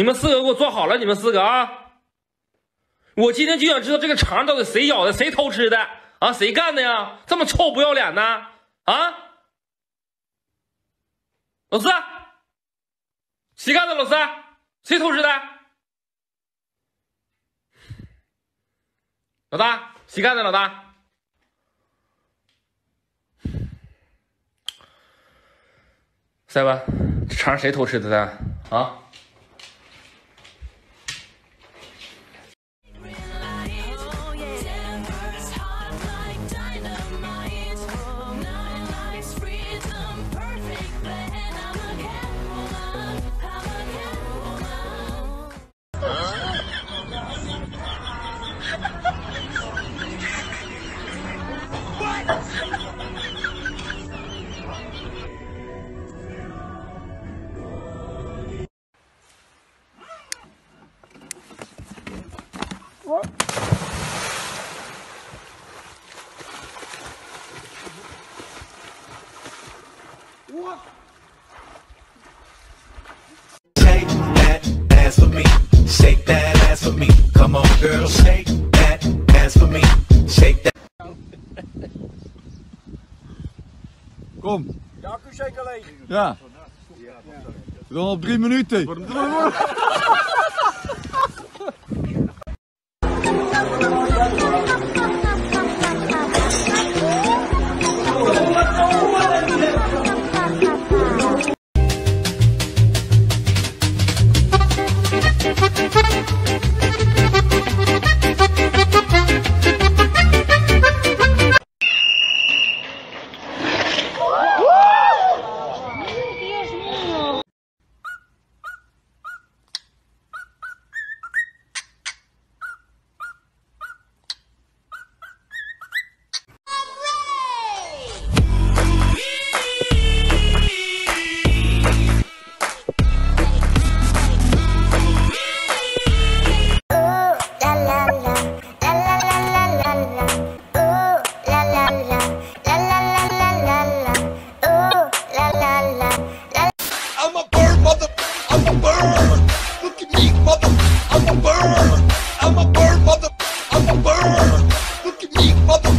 你们四个给我坐好了，你们四个啊！我今天就想知道这个肠到底谁咬的，谁偷吃的啊？谁干的呀？这么臭不要脸呢？啊？老四，谁干的？老四，谁偷吃的？老大，谁干的？老大？塞文，这肠谁偷吃的？啊？Shake that ass for me. Shake that ass for me. Come on, girl. Shake that ass for me. Shake that. Ja, De accu zeker. Ja. We drie minuten. I'm a bird. Look at me, mother. I'm a bird. I'm a bird, mother. I'm a bird. Look at me, mother.